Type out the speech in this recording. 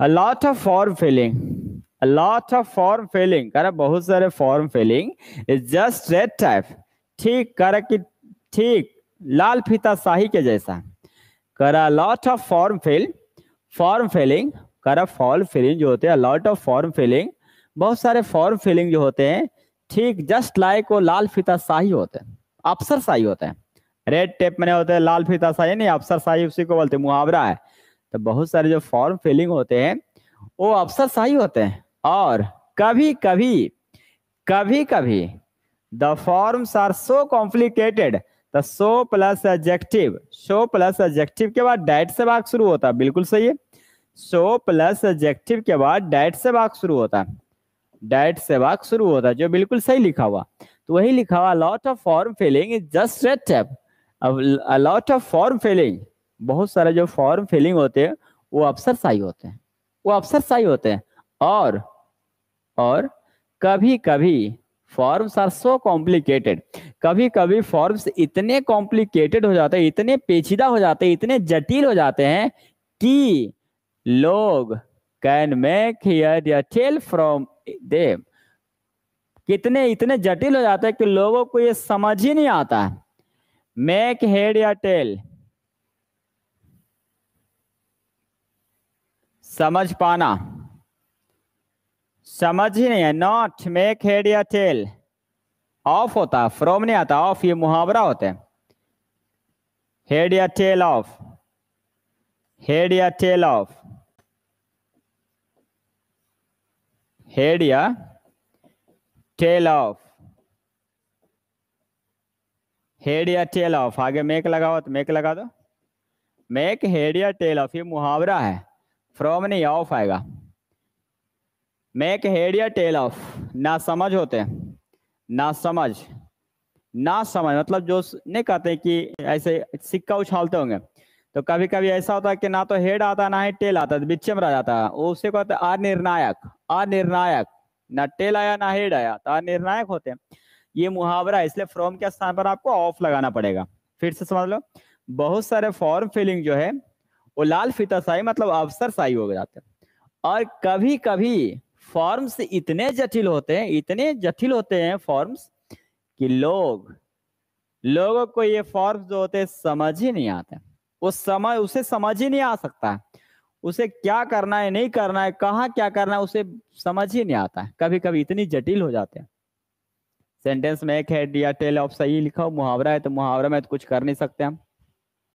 a lot of form filling. Of form filling. कर बहुत सारे form filling is just red type ठीक, कर कि ठीक, लाल फीता शाही के जैसा। कर lot of form fill form filling कर फॉर्म फिलिंग जो होते हैं लॉट ऑफ़ फॉर्म फिलिंग बहुत सारे फॉर्म फिलिंग जो होते हैं, ठीक जस्ट लाइक वो लाल फीता शाही होते हैं अफसर शाही होते हैं। रेड टेप मैंने होते हैं लाल फीता शाही नहीं अफसर शाही उसी को बोलते मुहावरा है। तो बहुत सारे जो फॉर्म फिलिंग होते हैं, वो अफसर शाही होते हैं। और कभी कभी कभी कभी the forms are so complicated the so plus adjective so plus adjective के बाद डाइट से भाग शुरू होता है बिल्कुल सही है। सो प्लस एडजेक्टिव के बाद डाइट से भाग शुरू होता है डाइट से भाग शुरू होता है जो बिल्कुल सही लिखा हुआ। तो वही लिखा हुआ lot of form filling is just red tape lot of form filling बहुत सारे जो फॉर्म फिलिंग होते हैं, वो अफसर शाही होते हैं। वो अफसर शाही होते हैं। और और कभी कभी फॉर्म्स आर सो कॉम्प्लिकेटेड कभी कभी फॉर्म्स इतने कॉम्प्लिकेटेड हो जाते हैं, इतने पेचीदा हो जाते हैं, इतने जटिल हो जाते हैं कि लोग कैन मेक हियर या टेल फ्रॉम देम कितने, इतने जटिल हो जाते हैं कि लोगों को ये समझ ही नहीं आता। मेक हेड या टेल समझ पाना। समझ ही नहीं है। नॉट मेक हेड या टेल ऑफ़ होता है। फ्रॉम नहीं आता। ऑफ़ ये मुहावरा होता है। हेड या टेल ऑफ़ हेड या टेल ऑफ़ हेड या टेल ऑफ़ हेड या टेल ऑफ़ आगे मेक लगाओ तो मेक लगा दो। मेक हेड या टेल ऑफ़ ये मुहावरा है। फ्रॉम नहीं ऑफ़ आएगा। मेक हेड या टेल ऑफ़ ना समझ होते हैं ना समझ ना समझ। मतलब जो नहीं कहते कि ऐसे सिक्का उछालते होंगे। तो कभी कभी ऐसा होता है कि ना तो हेड आता, ना ही टेल आता तो बिच्चे में रह जाता। है उसे कहते हैं अनिर्णायक अनिर्णायक। ना टेल आया, ना हेड आया। तो अनिर्णायक होते हैं। ये मुहावरा है, इसलिए फ्रॉम के स्थान पर आपको ऑफ़ लगाना पड़ेगा। फिर से समझ लो। बहुत सारे फॉर्म फिलिंग जो है वो लाल फीता साई मतलब अवसर शाही हो जाते हैं। और कभी कभी फॉर्म्स इतने जटिल होते हैं, इतने जटिल होते हैं फॉर्म्स कि लोग, लोगों को ये फॉर्म्स जो होते हैं, समझ ही नहीं आते। वो समझ उसे समझ ही नहीं आ सकता। उसे क्या करना है, नहीं करना है, कहाँ क्या करना है, उसे समझ ही नहीं आता है। कभी कभी इतनी जटिल हो जाते हैं। सेंटेंस में एक हेड या टेल ऑफ़ सही लिखा हो, मुहावरा है तो मुहावरा में तो कुछ कर नहीं सकते हम।